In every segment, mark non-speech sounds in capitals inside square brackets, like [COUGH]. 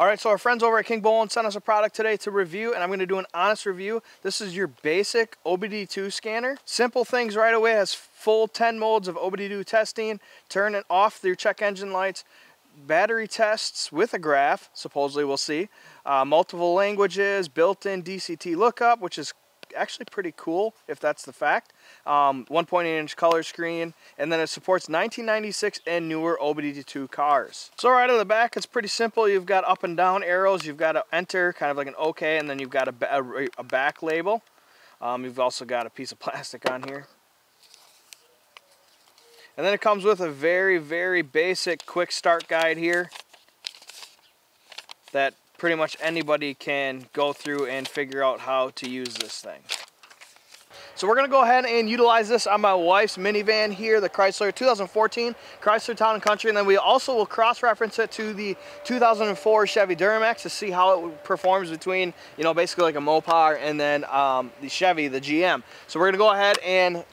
All right, so our friends over at Kingbolen sent us a product today to review, and I'm gonna do an honest review. This is your basic OBD2 scanner. Simple things right away, has full 10 modes of OBD2 testing, turn it off your check engine lights, battery tests with a graph, supposedly we'll see, uh, multiple languages, built-in DCT lookup, which is actually pretty cool if that's the fact. Um, 1.8 inch color screen, and then it supports 1996 and newer OBD2 cars. So right of the back, it's pretty simple. You've got up and down arrows. You've got to enter, kind of like an OK, and then you've got a, a, a back label. Um, you've also got a piece of [LAUGHS] plastic on here. And then it comes with a very, very basic quick start guide here that pretty much anybody can go through and figure out how to use this thing. So we're gonna go ahead and utilize this on my wife's minivan here, the Chrysler 2014 Chrysler Town & Country, and then we also will cross-reference it to the 2004 Chevy Duramax to see how it performs between, you know, basically like a Mopar and then um, the Chevy, the GM. So we're gonna go ahead and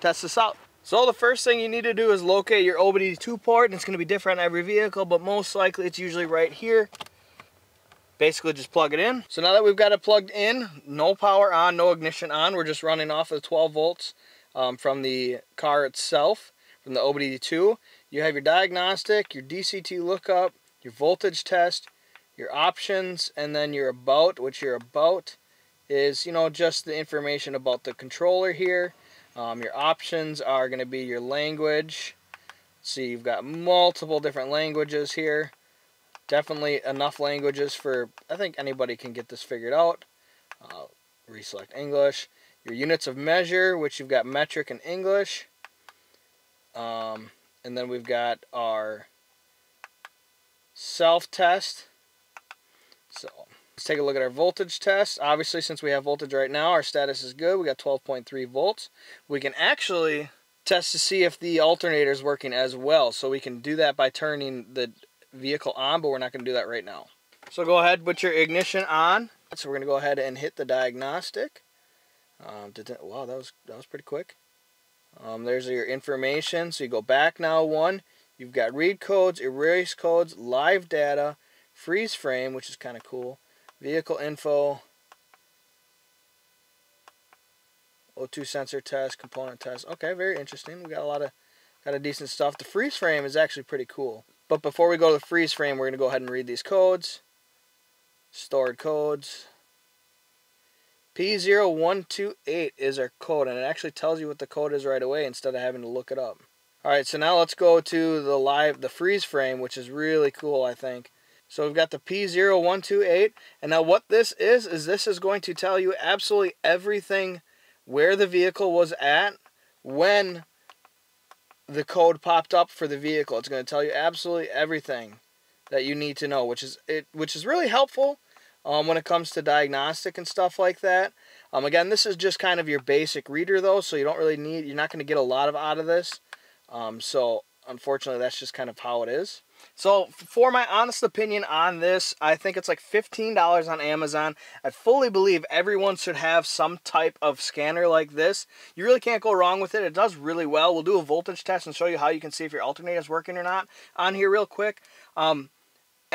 test this out. So the first thing you need to do is locate your OBD2 port, and it's gonna be different on every vehicle, but most likely it's usually right here basically just plug it in. So now that we've got it plugged in, no power on, no ignition on, we're just running off of 12 volts um, from the car itself, from the OBD2. You have your diagnostic, your DCT lookup, your voltage test, your options, and then your about, which your about is, you know, just the information about the controller here. Um, your options are going to be your language. See, you've got multiple different languages here. Definitely enough languages for, I think anybody can get this figured out. Uh, reselect English. Your units of measure, which you've got metric and English. Um, and then we've got our self-test. So let's take a look at our voltage test. Obviously, since we have voltage right now, our status is good. We got 12.3 volts. We can actually test to see if the alternator is working as well. So we can do that by turning the vehicle on, but we're not going to do that right now. So go ahead, put your ignition on. So we're going to go ahead and hit the diagnostic. Um, wow, that was that was pretty quick. Um, there's your information. So you go back now one. You've got read codes, erase codes, live data, freeze frame, which is kind of cool, vehicle info, O2 sensor test, component test. Okay, very interesting. We got a lot of got a decent stuff. The freeze frame is actually pretty cool. But before we go to the freeze frame, we're going to go ahead and read these codes. Stored codes. P0128 is our code, and it actually tells you what the code is right away instead of having to look it up. Alright, so now let's go to the live, the freeze frame, which is really cool, I think. So we've got the P0128, and now what this is, is this is going to tell you absolutely everything where the vehicle was at when the code popped up for the vehicle. It's going to tell you absolutely everything that you need to know, which is it, which is really helpful um, when it comes to diagnostic and stuff like that. Um, again, this is just kind of your basic reader though, so you don't really need, you're not going to get a lot of out of this. Um, so unfortunately, that's just kind of how it is. So for my honest opinion on this, I think it's like $15 on Amazon. I fully believe everyone should have some type of scanner like this. You really can't go wrong with it. It does really well. We'll do a voltage test and show you how you can see if your alternator is working or not on here real quick. Um,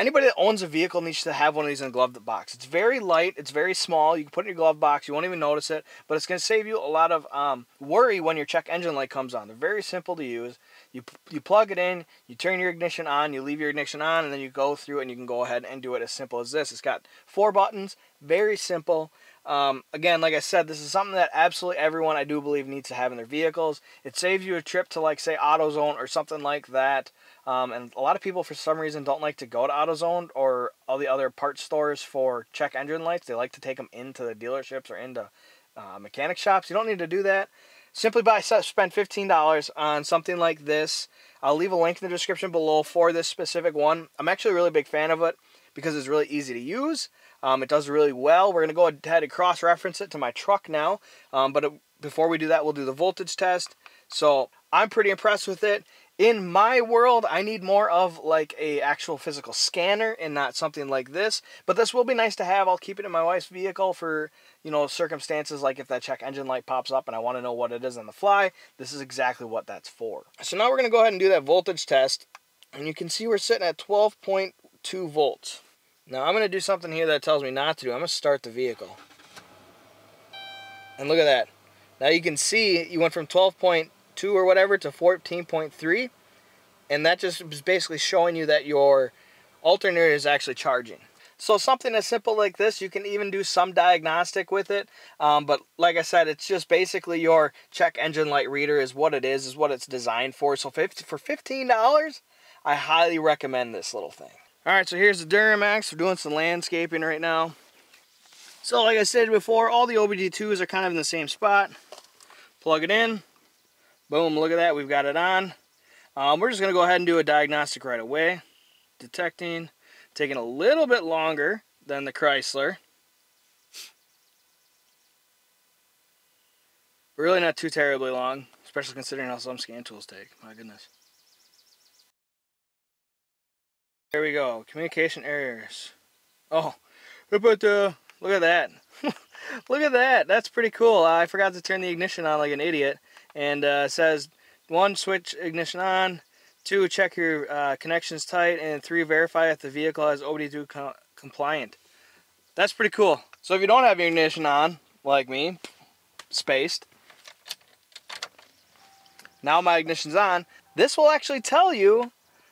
anybody that owns a vehicle needs to have one of these in a glove box. It's very light. It's very small. You can put it in your glove box. You won't even notice it. But it's going to save you a lot of um, worry when your check engine light comes on. They're very simple to use. You, you plug it in, you turn your ignition on, you leave your ignition on, and then you go through and you can go ahead and do it as simple as this. It's got four buttons. Very simple. Um, again, like I said, this is something that absolutely everyone I do believe needs to have in their vehicles. It saves you a trip to like say AutoZone or something like that. Um, and a lot of people for some reason don't like to go to AutoZone or all the other parts stores for check engine lights. They like to take them into the dealerships or into uh, mechanic shops. You don't need to do that. Simply by spend $15 on something like this. I'll leave a link in the description below for this specific one. I'm actually a really big fan of it because it's really easy to use. Um, it does really well. We're going to go ahead and cross-reference it to my truck now. Um, but it, before we do that, we'll do the voltage test. So I'm pretty impressed with it. In my world, I need more of like a actual physical scanner and not something like this. But this will be nice to have. I'll keep it in my wife's vehicle for, you know, circumstances like if that check engine light pops up and I want to know what it is on the fly. This is exactly what that's for. So now we're going to go ahead and do that voltage test. And you can see we're sitting at 12.2 volts. Now I'm going to do something here that tells me not to do. I'm going to start the vehicle. And look at that. Now you can see you went from 12.2 or whatever to 14.3. And that just is basically showing you that your alternator is actually charging. So something as simple like this, you can even do some diagnostic with it. Um, but like I said, it's just basically your check engine light reader is what it is, is what it's designed for. So for $15, I highly recommend this little thing. All right, so here's the Duramax. We're doing some landscaping right now. So like I said before, all the OBD2s are kind of in the same spot. Plug it in. Boom, look at that, we've got it on. Um, we're just gonna go ahead and do a diagnostic right away. Detecting, taking a little bit longer than the Chrysler. Really not too terribly long, especially considering how some scan tools take. My goodness. There we go. Communication errors. Oh, but uh, look at that. [LAUGHS] look at that. That's pretty cool. I forgot to turn the ignition on like an idiot. And uh, says, one, switch ignition on. Two, check your uh, connections tight. And three, verify if the vehicle has OBD2 co compliant. That's pretty cool. So if you don't have your ignition on, like me, spaced, now my ignition's on, this will actually tell you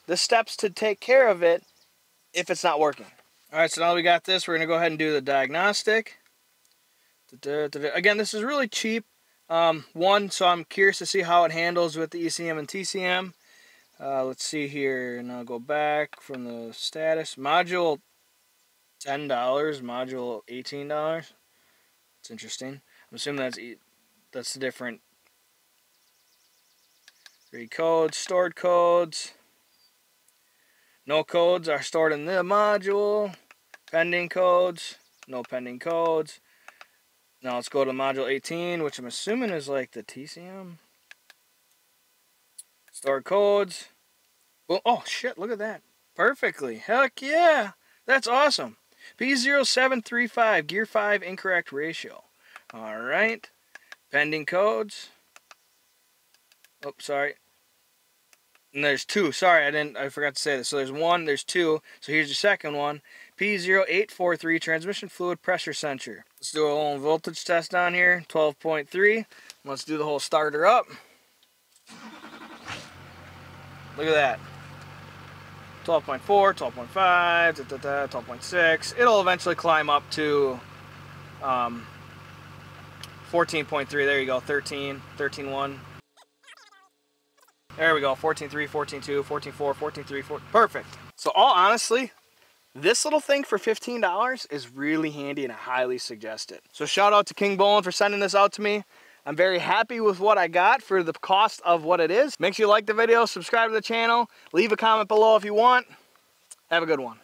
the steps to take care of it if it's not working. All right, so now we got this, we're gonna go ahead and do the diagnostic. Again, this is really cheap. Um, one, so I'm curious to see how it handles with the ECM and TCM. Uh, let's see here, and I'll go back from the status. Module, $10, module, $18. It's interesting. I'm assuming that's that's the different read codes, stored codes. No codes are stored in the module. Pending codes. No pending codes. Now let's go to module 18, which I'm assuming is like the TCM. Stored codes. Oh, oh shit, look at that. Perfectly. Heck yeah. That's awesome. P0735, gear 5 incorrect ratio. Alright. Pending codes. Oh, sorry. And there's two. Sorry, I didn't. I forgot to say this. So there's one. There's two. So here's your second one. P0843 transmission fluid pressure sensor. Let's do a little voltage test on here. 12.3. Let's do the whole starter up. Look at that. 12.4, 12.5, 12.6. It'll eventually climb up to um, 14.3. There you go. 13, 13.1. There we go, 14.3, 14.2, 14.4, 14.3, 14, perfect. So all honestly, this little thing for $15 is really handy and I highly suggest it. So shout out to Kingbolen for sending this out to me. I'm very happy with what I got for the cost of what it is. Make sure you like the video, subscribe to the channel, leave a comment below if you want. Have a good one.